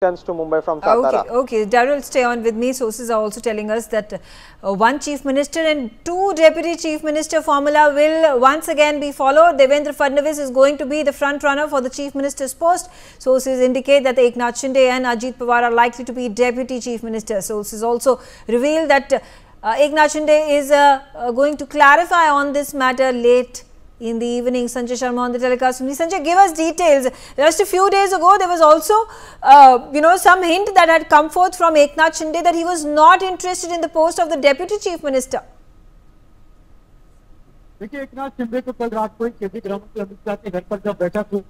to Mumbai from Satara. Okay, okay. Daryl, stay on with me. Sources are also telling us that uh, one chief minister and two deputy chief minister formula will once again be followed. Devendra Fadnavis is going to be the front runner for the chief minister's post. Sources indicate that Eknath Shinde and Ajit Pawar are likely to be deputy chief minister. Sources also reveal that uh, Eknath Shinde is uh, uh, going to clarify on this matter late in the evening. Sanjay Sharma on the telecast. Sanjay, give us details. Just a few days ago, there was also, uh, you know, some hint that had come forth from Eknath Shinde that he was not interested in the post of the deputy chief minister. देखिए एक नाथ शिंदे को कल रात को ही केंद्रीय गृह मंत्री अमित शाह के घर पर जब बैठक हुई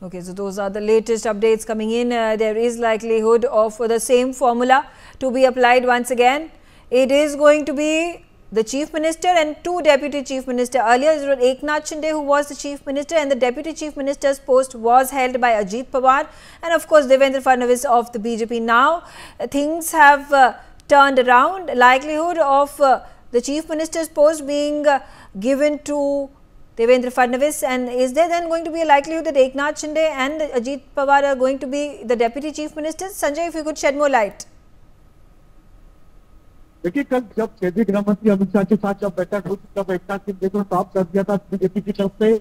Okay, so those are the latest updates coming in. Uh, there is likelihood of the same formula to be applied once again. It is going to be the chief minister and two deputy chief minister. Earlier, it was Eknath Shinde who was the chief minister and the deputy chief minister's post was held by Ajit Pawar and of course Devendra Fadnavis of the BJP. Now, uh, things have uh, turned around. Likelihood of uh, the chief minister's post being uh, given to Devendra Fadnavis and is there then going to be a likelihood that Eknath Shinde and Ajit Pawar are going to be the deputy chief ministers? Sanjay, if you could shed more light. देखिए, कल जब केंद्रीय गृह मंत्री अमित शाह के साथ जब बैठक हुई, तब एक नाथ शिंदे को साफ़ कर दिया था बीजेपी की तरफ़ से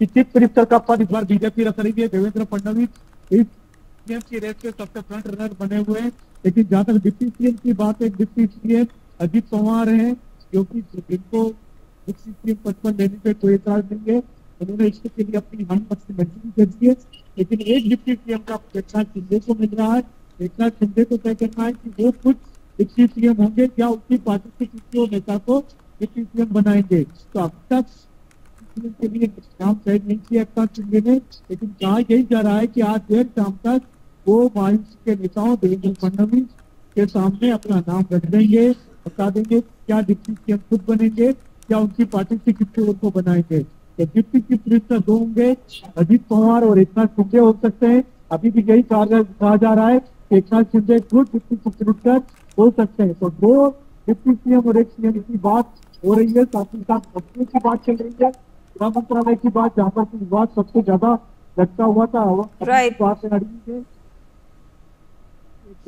कि चीफ मिनिस्टर का पद इस बार बीजेपी रख रही है। देवेंद्र फडणवीस इस सीएम की रेस के सबसे फ्रंट रनर बने हुए लेकिन जहाँ तक डिप्टी सीएम की बात है, डिप्टी सीएम अजीत पवार है, क्योंकि जिनको डिप्टी सीएम पद पर लेने पे कोई एतराज़ नहीं है, उन्होंने इसके लिए अपनी मन मत मंजूरी कर दी है। लेकिन एक डिप्टी सीएम का एक नाथ शिंदे को मिल रहा है। एक नाथ शिंदे को तय करना है कि वो कुछ डिप्टी सीएम होंगे, क्या उसकी पार्टी के किसी और नेता को डिप्टी सीएम बनाएँगे? तो अब तक के लिए नाम तय नहीं किया एकनाथ शिंदे ने लेकिन कहा यही जा रहा है कि आज देर शाम तक वो मायूस के नेताओं, देवेंद्र फडणवीस के सामने अपना नाम रख देंगे, बता देंगे क्या डिप्टी सीएम खुद बनेंगे, क्या उनकी पार्टी से किसी और को बनाएँगे। तो डिप्टी चीफ मिनिस्टर दो होंगे, अजीत पवार और एकनाथ शिंदे हो सकते हैं। अभी भी यही कहा जा रहा है एकनाथ शिंदे खुद डिप्टी चीफ मिनिस्टर हो सकते हैं तो दो डिप्टी सीएम और एक सीएम की बात हो रही है साथ ही साथ कंपनी की बात चल रही है गृह मंत्रालय की बात जहाँ पर विवाद सबसे ज़्यादा लटका हुआ था Right. से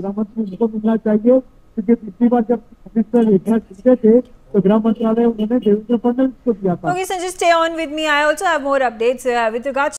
गृह मंत्री उनको मिलना चाहिए क्योंकि पिछली बार जब मिनिस्टर एकनाथ शिंदे थे तो गृह मंत्रालय उन्होंने देवेंद्र फडणवीस को दिया था Okay, Sanjay, stay on with me. I also have more updates uh, with regards